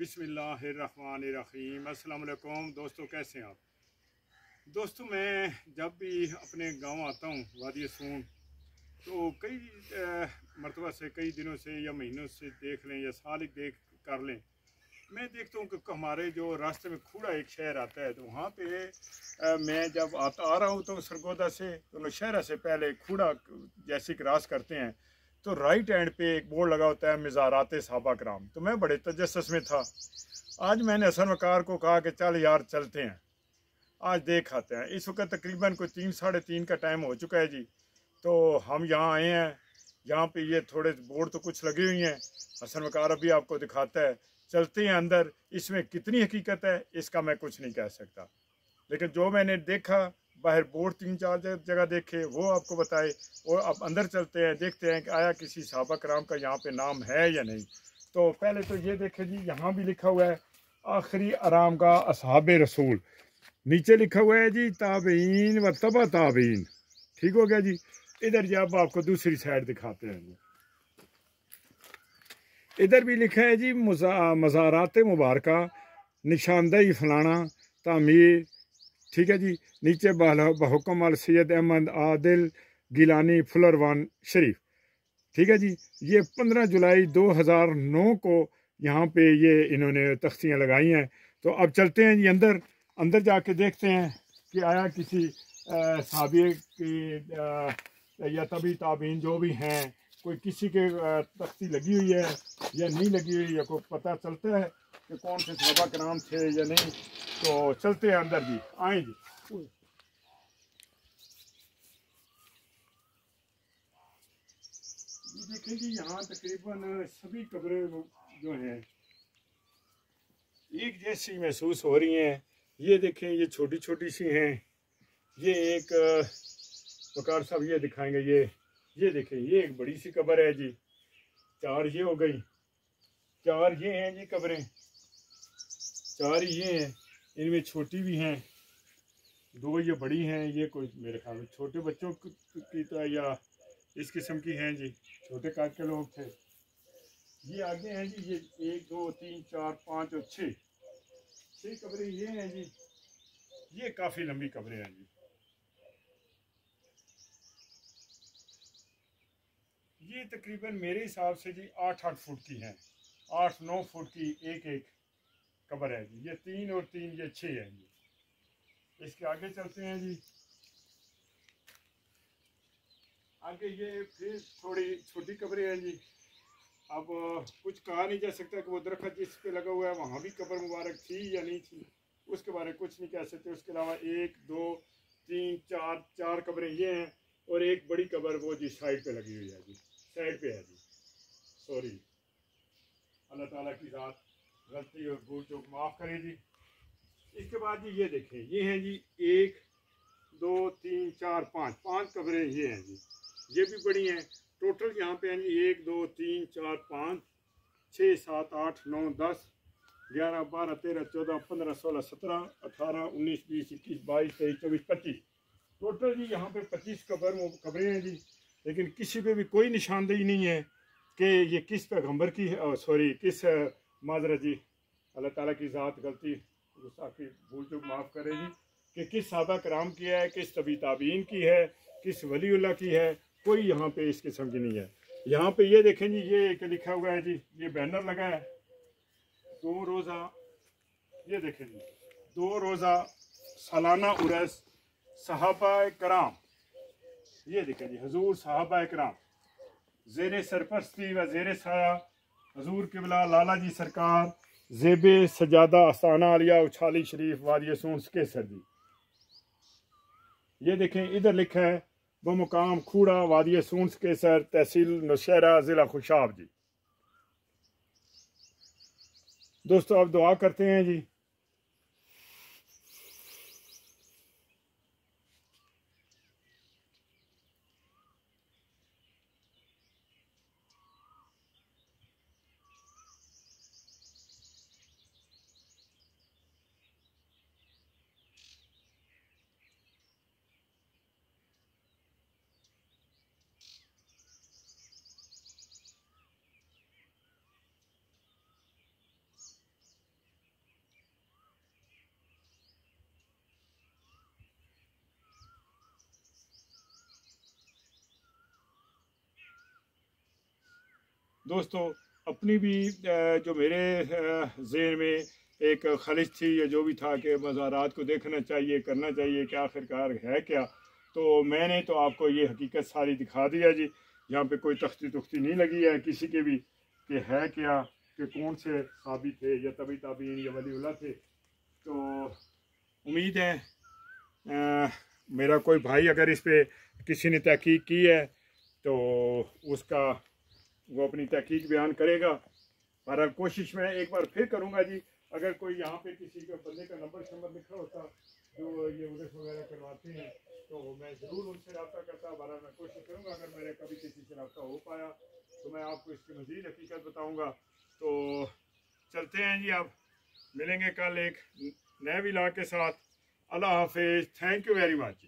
बिसमीम अल्लाम दोस्तों, कैसे हैं आप? दोस्तों, मैं जब भी अपने गाँव आता हूँ, वादी सून तो कई मरतबा से, कई दिनों से या महीनों से देख लें या साल एक देख कर लें, मैं देखता हूँ कि हमारे जो रास्ते में खूड़ा एक शहर आता है तो वहाँ पे मैं जब आता आ रहा हूँ तो सरगोदा से तो नौशहरा से पहले खूड़ा जैसे क्रॉस करते हैं तो राइट हैंड पे एक बोर्ड लगा होता है, मज़ारात सहाबा कराम तो मैं बड़े तजस में था। आज मैंने हसन वकार को कहा कि चल यार, चलते हैं। आज देख आते हैं। इस वक्त तकरीबन कोई तीन, साढ़े तीन का टाइम हो चुका है जी। तो हम यहाँ आए हैं। यहाँ पे ये थोड़े बोर्ड तो कुछ लगी हुई हैं। हसन वकार अभी आपको दिखाता है। चलते हैं अंदर। इसमें कितनी हकीकत है, इसका मैं कुछ नहीं कह सकता। लेकिन जो मैंने देखा बाहर बोर्ड तीन चार जगह देखे, वो आपको बताए और अब अंदर चलते हैं, देखते हैं कि आया किसी सबा कराम का यहाँ पे नाम है या नहीं। तो पहले तो ये देखे जी, यहाँ भी लिखा हुआ है, आखिरी आराम का असहाब रसूल। नीचे लिखा हुआ है जी ताबीन व तबा ताबीन ठीक हो गया जी? इधर जी अब आपको दूसरी साइड दिखाते हैं जी। इधर भी लिखा है जी मज़ारात मुबारक, निशानदही फलाना, तामीर ठीक है जी। नीचे बहुकम अल सैद अहमद, आदिल, गिलानी, फुलरवान शरीफ। ठीक है जी। ये पंद्रह जुलाई 2009 को यहाँ पे ये इन्होंने तख्तियाँ लगाई हैं। तो अब चलते हैं जी अंदर। अंदर जाके देखते हैं कि आया किसी साबिर की या तभी ताबीन जो भी हैं, कोई किसी के तख्ती लगी हुई है या नहीं लगी हुई या कोई पता चलता है कि कौन से साहबा के नाम थे या नहीं। तो चलते हैं अंदर जी, आए जी। देखिए जी, यहाँ तकरीबन सभी कब्रें जो हैं, एक जैसी महसूस हो रही हैं। ये देखें, ये छोटी छोटी सी हैं। ये एक वकार साहब ये दिखाएँगे, ये ये देखें, ये एक बड़ी सी कब्र है जी। चार ये हो गई, चार ये हैं जी कब्रें। चार ये हैं। इनमें छोटी भी हैं, दो ये बड़ी हैं, ये कोई मेरे ख्याल में छोटे बच्चों की तो या इस किस्म की हैं जी, छोटे काट के लोग थे। ये आगे हैं जी, ये एक, दो, तीन, चार, पाँच और छः छः कमरे ये हैं जी, ये काफ़ी लंबी कमरे हैं जी। ये तकरीबन मेरे हिसाब से जी आठ आठ फुट की हैं, आठ, नौ फुट की एक एक। कबर है जी। ये तीन और तीन, ये छः है जी। इसके आगे चलते हैं जी। आगे ये फिर थोड़ी छोटी कब्रें हैं जी। अब कुछ कहा नहीं जा सकता कि वो दरख्त जिस पे लगा हुआ है, वहाँ भी कब्र मुबारक थी या नहीं थी। उसके बारे में कुछ नहीं कह सकते। उसके अलावा एक, दो, तीन, चार चार कब्रें ये हैं और एक बड़ी कब्र वो जी साइड पे लगी हुई है जी। साइड पे है जी। सॉरी अल्लाह ताला की ज़ात गलती और भूल चूक माफ़ करें जी। इसके बाद जी ये देखें, ये हैं जी एक, दो, तीन, चार, पाँच। पाँच कमरे ये हैं जी। ये भी बड़ी हैं। टोटल यहाँ पे हैं जी एक, दो, तीन, चार, पाँच छः सात, आठ, नौ, दस, ग्यारह, बारह, तेरह, चौदह, पंद्रह, सोलह, सत्रह, अठारह, उन्नीस, बीस, इक्कीस, बाईस, तेईस, चौबीस, पच्चीस। टोटल जी यहाँ पे पच्चीस कबर कमरे हैं जी। लेकिन किसी पे भी कोई निशानदेही नहीं है कि ये किस पैगंबर की है सॉरी किस माजरा जी, अल्लाह ताला की ज़ात गलती गुस्साखी भूल चूक माफ़ करेगी कि किस सादा कराम की है, किस तबी ताबीन की है, किस वली की है, कोई यहाँ पे इस किस्म की नहीं है। यहाँ पे ये देखें जी, ये एक लिखा हुआ है जी, ये बैनर लगा है। दो रोज़ा, ये देखें जी, दो रोज़ा सालाना उरस सहाबा कराम। ये देखें जी, हजूर साहबा कराम। जेर सरपरस्ती व जेर साया हजूर किबला, लाला जी सरकार, जेब सजादा आसाना आलिया, उछाली शरीफ वादी सूस, केसर जी। ये देखें, इधर लिखा है, बमुकाम, खूड़ा वादी सूस, केसर, तहसील, नौशहरा, ज़िला खुशाब जी। दोस्तों आप दुआ करते हैं जी। दोस्तों अपनी भी जो मेरे जेन में एक खलिश थी या जो भी था कि मज़ारात को देखना चाहिए करना चाहिए कि आखिरकार है क्या? तो मैंने तो आपको ये हकीकत सारी दिखा दिया जी। यहाँ पे कोई तख्ती तुख्ती नहीं लगी है किसी के भी कि है क्या कि कौन से साबित थे या तभी ताबीन या वली थे। तो उम्मीद है आ, मेरा कोई भाई अगर इस पर किसी ने तहकीक की है तो उसका वो अपनी तहकीक बयान करेगा। पर कोशिश मैं एक बार फिर करूँगा जी, अगर कोई यहाँ पे किसी के बंदे का नंबर शंबर लिखा होता, जो ये उड़स वगैरह करवाते हैं तो मैं ज़रूर उनसे रबता करता, बहरहाल मैं कोशिश करूँगा अगर मेरे कभी किसी से रबता हो पाया तो मैं आपको इसकी मज़ीद हकीकत बताऊँगा। तो चलते हैं जी अब, मिलेंगे कल एक नए विला के साथ। अल्लाह हाफिज़। Thank you very much